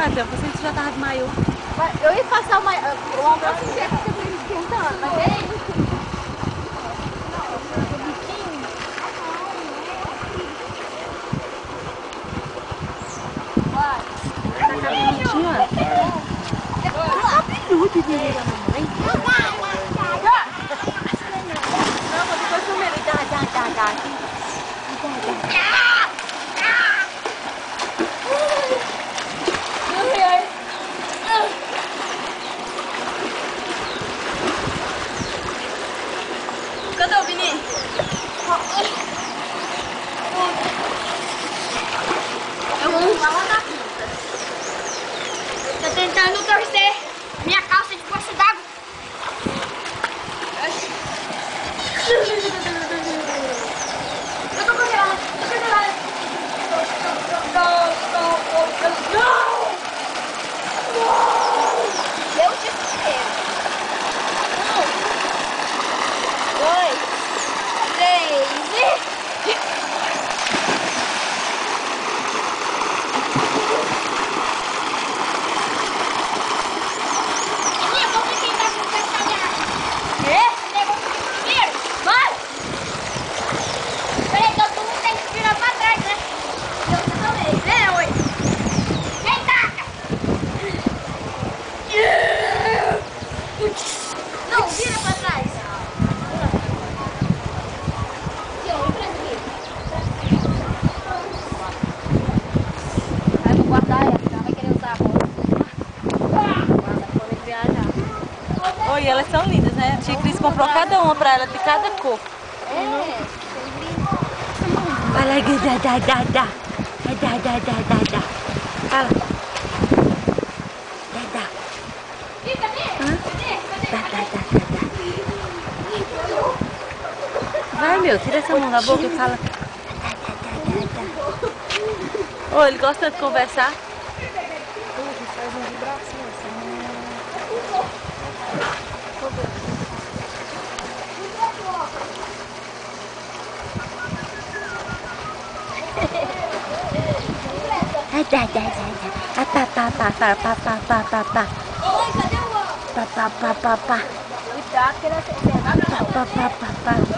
Ah, então você já tava de maiô. Eu ia passar o maiô. O almoço inteiro você esquentando, mas é isso. Minuto de mamãe. Não, mas depois eu me dá, dá, dá, dá. Dá, dá. Cadê o Vini? Eu vou lá da puta. Tô tentando torcer minha calça de d'água. Eu tô congelada, tô congelada. Não! Meu desespero. Um, dois, três e... Menina, vamos tentar conversar minha... É? Esse negócio aqui primeiro. Vai! Peraí, todo mundo tem que virar pra trás, né? Eu também. É, oi. Vem, taca! Não, vira pra trás. Vai, vou guardar ela, ela vai querer usar agora. Oi, elas são lindas, né? A tia Cris comprou cada uma pra ela de cada cor. É, lá, dá, dá, dá, dá. Dá, dá, dá, dá, dá. Fala. Vai, meu, tira essa mão da boca e fala. Ô, ele gosta de conversar. Dá, dá, dá. Ah, pá, pá, pá, pá, pá, pá, pá, pá, pá. Oi, cadê o? Pá, pá, pá, pá, pá. Cuidado que ele é Pá, pá, pá, pá, pá. Vai,